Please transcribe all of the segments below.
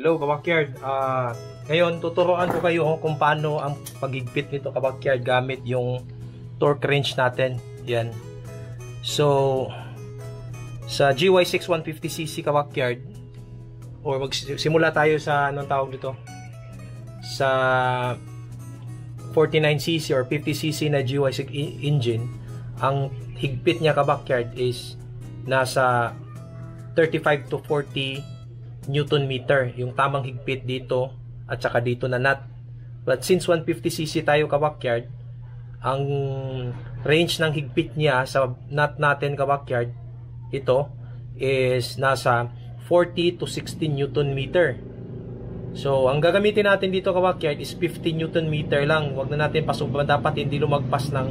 Hello, kabakyard. Ah, ngayon, tuturuan ko kayo kung paano ang paghigpit nito kabakyard gamit yung torque wrench natin. Yan. So, sa GY6 150cc kabakyard, or magsimula tayo sa anong tawag dito? Sa 49cc or 50cc na GY6 engine, ang higpit niya kabakyard is nasa 35 to 40 Newton meter, yung tamang higpit dito at saka dito na nut. But since 150cc tayo kabakyard, ang range ng higpit niya sa nut natin kabakyard, ito is nasa 40 to 60 Newton meter. So, ang gagamitin natin dito kabakyard is 50 Newton meter lang. Huwag na natin pasubra. Dapat hindi lumagpas ng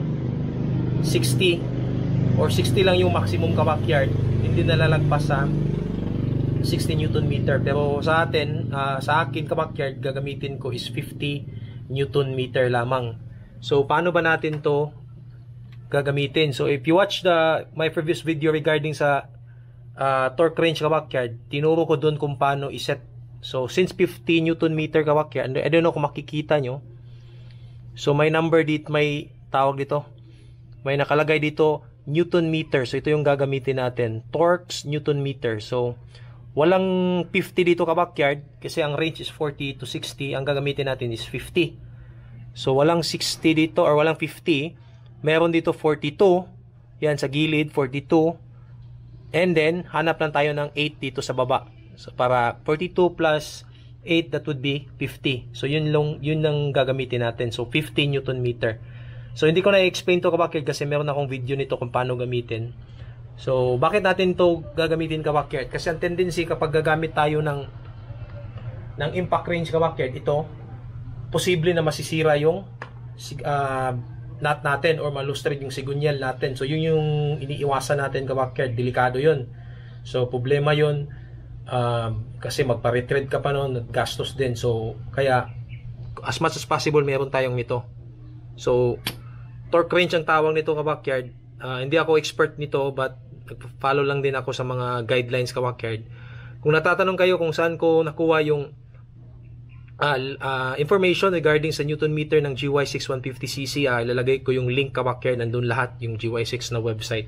60 or 60 lang yung maximum kabakyard. Hindi na lalagpas sa 60 Newton meter. Pero sa atin uh, sa akin kabakyard gagamitin ko is 50 Newton meter lamang. So paano ba natin to gagamitin? So if you watch the my previous video regarding sa uh, torque wrench kabakyard tinuro ko doon kung paano iset. So since 50 Newton meter kabakyard I don't know kung makikita nyo. So may number dito may tawag dito. May nakalagay dito Newton meter. So ito yung gagamitin natin. Torques Newton meter. So Walang 50 dito ka backyard kasi ang range is 40 to 60. Ang gagamitin natin is 50. So walang 60 dito or walang 50. Meron dito 42. Yan sa gilid 42. And then hanap lang tayo ng 8 dito sa baba. So para 42 plus 8 that would be 50. So yun lang yun lang gagamitin natin. So 50 Newton meter. So hindi ko na i-explain to kabakid kasi meron akong video nito kung paano gamitin. So, bakit natin to gagamitin kabakyard? Kasi ang tendency kapag gagamit tayo ng ng impact range kabakyard, ito, posible na masisira yung uh, nut natin or malustrid yung sigunyal natin. So, yun yung iniiwasan natin kabakyard. Delikado yun. So, problema yun. Uh, kasi magpa-retread ka pa noon gastos din. So, kaya as much as possible meron tayong nito. So, torque wrench ang tawag nito kabakyard. Uh, hindi ako expert nito but nag-follow lang din ako sa mga guidelines kawakyard. Kung natatanong kayo kung saan ko nakuha yung uh, uh, information regarding sa Newton meter ng GY6 150cc, uh, ilalagay ko yung link kawakyard, nandun lahat yung GY6 na website.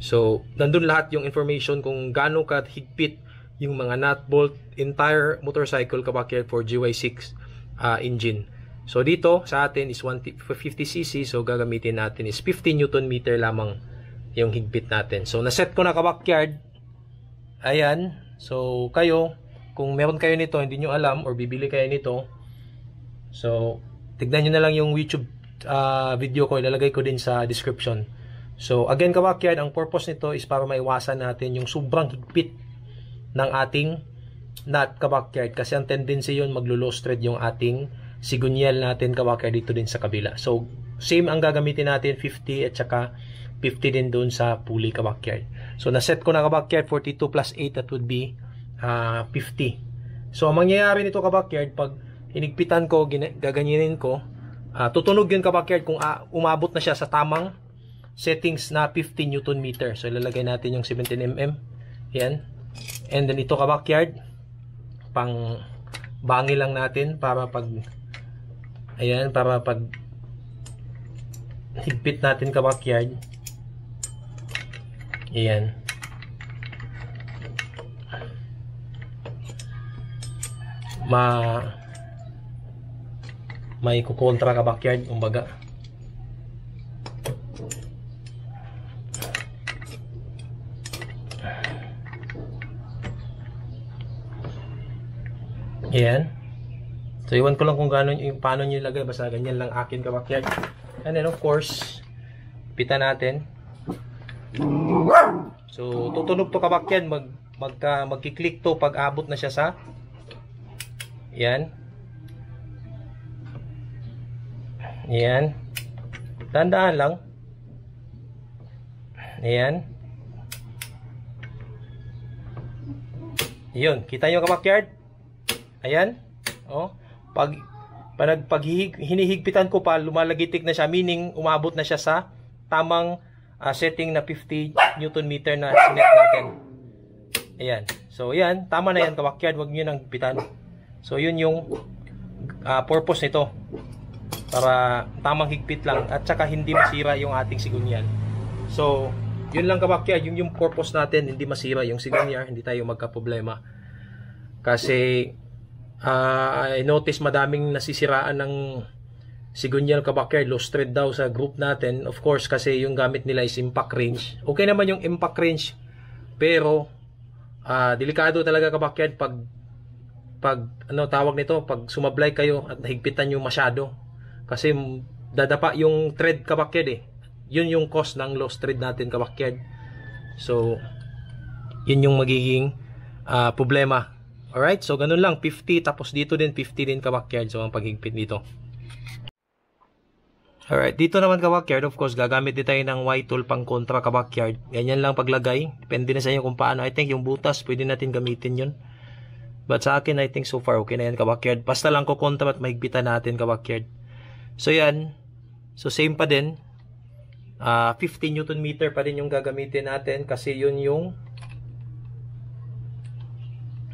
So, nandun lahat yung information kung gaano ka higpit yung mga nut, bolt, entire motorcycle kawakyard for GY6 uh, engine. So, dito sa atin is 150cc, so gagamitin natin is 50 Newton meter lamang yung higpit natin. So, naset ko na ka-backyard. Ayan. So, kayo, kung meron kayo nito, hindi nyo alam, or bibili kayo nito, so, tignan nyo na lang yung YouTube uh, video ko, ilalagay ko din sa description. So, again ka-backyard, ang purpose nito is para maiwasan natin yung sobrang higpit ng ating nut ka-backyard. Kasi ang tendency yun, maglo-low thread yung ating sigunyal natin ka-backyard dito din sa kabila. So, same ang gagamitin natin, 50 at saka 50 din doon sa pulley ka backyard. So, na-set ko na ka backyard, 42 plus 8, that would be uh, ah, 50. So, ang mangyayari nito ka backyard, pag hinigpitan ko, gaganyanin ko, uh, tutunog yun ka backyard kung uh, umabot na siya sa tamang settings na 50 Newton meter. So, ilalagay natin yung 17 mm. Yan. And then, ito ka backyard, pang bangi lang natin para pag ayan, para pag higpit natin ka backyard Ayan. Ma may kukontra ka backyard kumbaga. Ayan. So, iwan ko lang kung gaano, yung, paano nyo ilagay. Basta ganyan lang akin ka backyard. And then, of course, pita natin. So, tutunog to kabakyan. Mag, magka, magkiklik to pag abot na siya sa yan. Yan. Tandaan lang. Ayan. Yun. Kita nyo kabakyard? Ayan. Oh. Pag, pag, pag hinihigpitan ko pa, lumalagitik na siya. Meaning, umabot na siya sa tamang uh, setting na 50 Newton meter na sinet natin. Ayan. So, yan. Tama na yan, kabakyard. Huwag nyo nang higpitan. So, yun yung uh, purpose nito. Para tamang higpit lang. At saka hindi masira yung ating sigunyan. So, yun lang kabakyard. Yung, yung purpose natin, hindi masira yung sigunya. Hindi tayo magka-problema. Kasi, uh, I notice madaming nasisiraan ng Sigunyal Kabakyard, lost thread daw sa group natin. Of course, kasi yung gamit nila is impact range. Okay naman yung impact range, pero uh, delikado talaga Kabakyard pag pag ano tawag nito, pag sumablay kayo at nahigpitan nyo masyado. Kasi dadapa yung thread Kabakyard eh. Yun yung cause ng lost thread natin Kabakyard. So, yun yung magiging uh, problema. Alright, so ganun lang, 50 tapos dito din 50 din Kabakyard. So, ang paghigpit dito. Alright, dito naman kabakyard, of course, gagamit din tayo ng Y-tool pang kontra kabakyard. Ganyan lang paglagay. Depende na sa inyo kung paano. I think yung butas, pwede natin gamitin yun. But sa akin, I think so far, okay na yan kabakyard. Basta lang ko kontra at mahigpitan natin kabakyard. So yan. So same pa din. Uh, 50 Newton meter pa din yung gagamitin natin kasi yun yung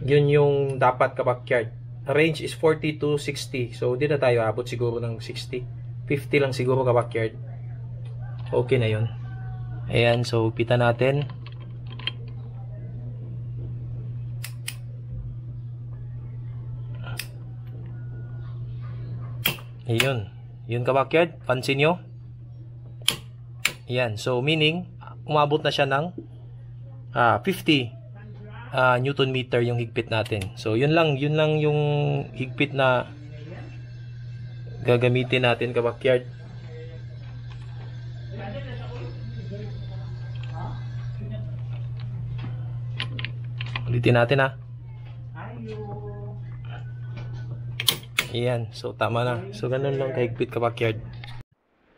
yun yung dapat kabakyard. Range is 40 to 60. So, di na tayo abot siguro ng 60. 50 lang siguro ka backyard. Okay na yun. Ayan so pita natin. Ayun yun ka backyard pansin nyo. Ayan so meaning umabot na siya ng ah, 50 uh, newton meter yung higpit natin. So yun lang yun lang yung higpit na gagamitin natin ka backyard ulitin natin ha Ayan, so tama na. So ganun lang kahigpit ka backyard.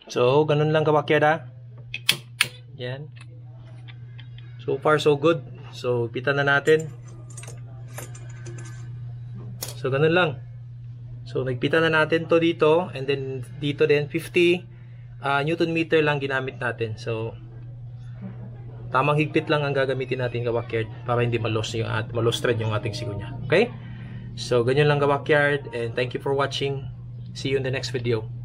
So ganun lang ka backyard ha. Yan. So far so good. So pita na natin. So ganun lang. So, nagpita na natin to dito. And then, dito din, 50 uh, Newton meter lang ginamit natin. So, tamang higpit lang ang gagamitin natin kabakyard para hindi malos yung at malos thread yung ating sigunya. Okay? So, ganyan lang kabakyard and thank you for watching. See you in the next video.